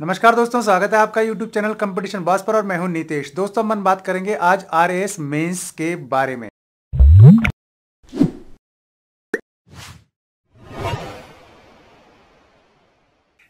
नमस्कार दोस्तों, स्वागत है आपका यूट्यूब चैनल कंपटीशन बॉस पर और मैं हूँ नीतेश। दोस्तों मन बात करेंगे आज आर एस के बारे में।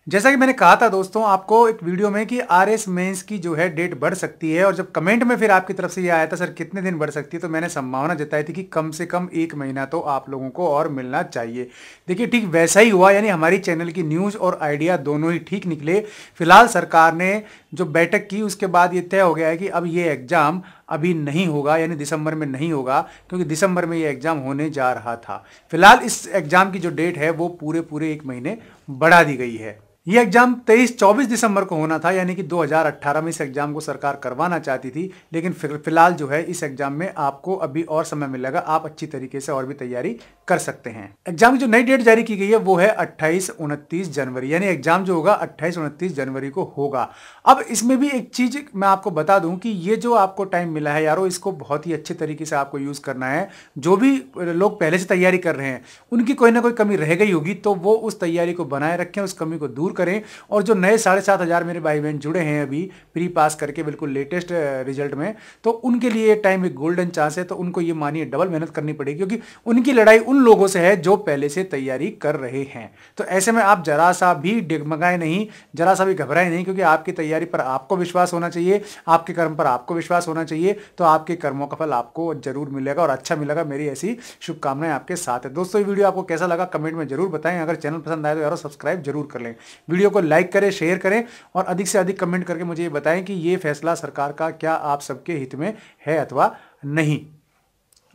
जैसा कि मैंने कहा था दोस्तों, आपको एक वीडियो में कि आर एस मेन्स की जो है डेट बढ़ सकती है और जब कमेंट में फिर आपकी तरफ़ से ये आया था, सर, कितने दिन बढ़ सकती है? तो मैंने संभावना जताई थी कि कम से कम एक महीना तो आप लोगों को और मिलना चाहिए। देखिए, ठीक वैसा ही हुआ, यानी हमारी चैनल की न्यूज़ और आइडिया दोनों ही ठीक निकले। फ़िलहाल सरकार ने जो बैठक की, उसके बाद ये तय हो गया है कि अब ये एग्ज़ाम अभी नहीं होगा, यानी दिसंबर में नहीं होगा, क्योंकि दिसंबर में ये एग्ज़ाम होने जा रहा था। फ़िलहाल इस एग्ज़ाम की जो डेट है, वो पूरे पूरे एक महीने बढ़ा दी गई है। ये एग्ज़ाम 23-24 दिसंबर को होना था, यानी कि 2018 में इस एग्ज़ाम को सरकार करवाना चाहती थी, लेकिन फ़िलहाल जो है इस एग्ज़ाम में आपको अभी और समय मिलेगा, आप अच्छी तरीके से और भी तैयारी कर सकते हैं। एग्ज़ाम की जो नई डेट जारी की गई है, वो है अट्ठाईस उनतीस जनवरी, यानी एग्ज़ाम जो होगा अट्ठाईस उनतीस जनवरी को होगा। अब इसमें भी एक चीज़ मैं आपको बता दूँ कि ये जो आपको टाइम मिला है यारो, इसको बहुत ही अच्छे तरीके से आपको यूज़ करना है। जो भी लोग पहले से तैयारी कर रहे हैं, उनकी कोई ना कोई कमी रह गई होगी तो वो उस तैयारी को बनाए रखें, उस कमी को दूर करें और जो नए साढ़े सात हज़ार मेरे भाई बहन जुड़े हैं अभी प्री पास करके बिल्कुल लेटेस्ट रिज़ल्ट में तो उनके लिए टाइम एक गोल्डन चांस है तो उनको ये मानिए डबल मेहनत करनी पड़ेगी, क्योंकि उनकी लड़ाई उन लोगों से है जो पहले से तैयारी कर रहे हैं। तो ऐसे में आप जरा सा भी डिगमगाए नहीं जरा सा भी घबराए नहीं, क्योंकि आपकी तैयारी पर आपको विश्वास होना चाहिए, आपके कर्म पर आपको विश्वास होना चाहिए तो आपके कर्मों का फल आपको ज़रूर मिलेगा और अच्छा मिलेगा। मेरी ऐसी शुभकामनाएँ आपके साथ है। दोस्तों, ये वीडियो आपको कैसा लगा, कमेंट में ज़रूर बताएँ। अगर चैनल पसंद आए तो यारो, सब्सक्राइब ज़रूर कर लें। वीडियो को लाइक करें, शेयर करें और अधिक से अधिक कमेंट करके मुझे ये बताएँ कि ये फैसला सरकार का क्या आप सबके हित में है अथवा नहीं।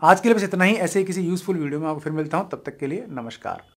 आज के लिए बस इतना ही। ऐसे ही किसी यूजफुल वीडियो में आपको फिर मिलता हूँ। तब तक के लिए नमस्कार।